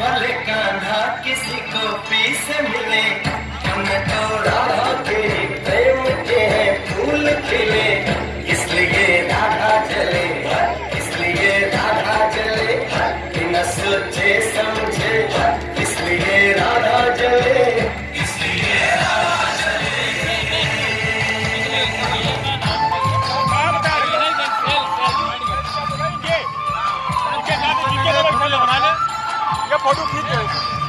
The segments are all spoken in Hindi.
वाले कांधा किसी को पीस मिलेगा quando o Peter.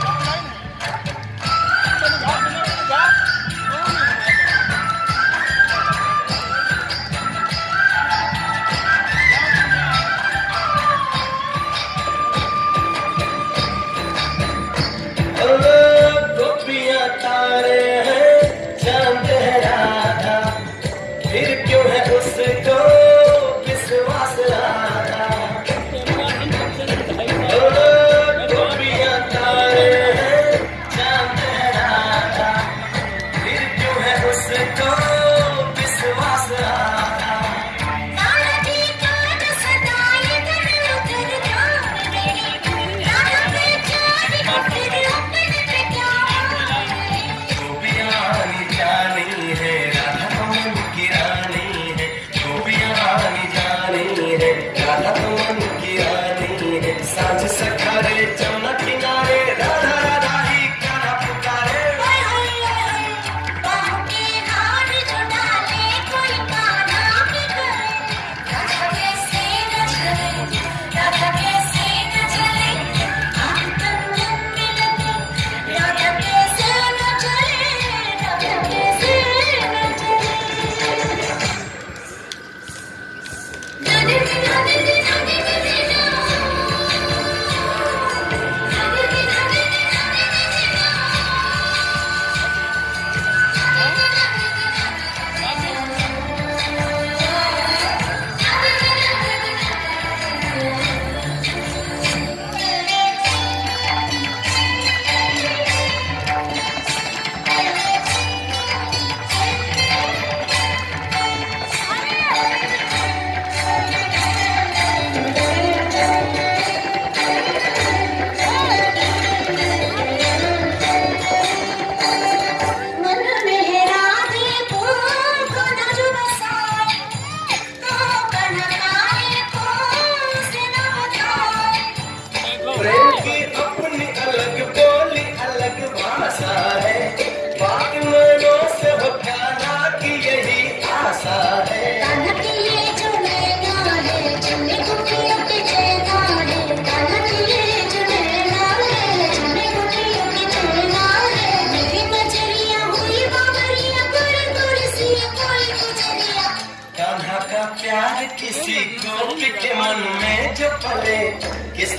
का प्यार किसी को के मन में जो पले किस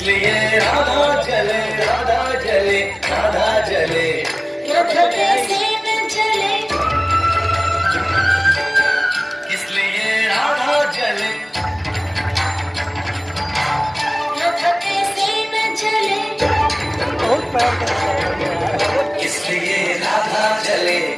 राधा जले राधा जले राधा जले। राधा जले। इसलिए राधा जले।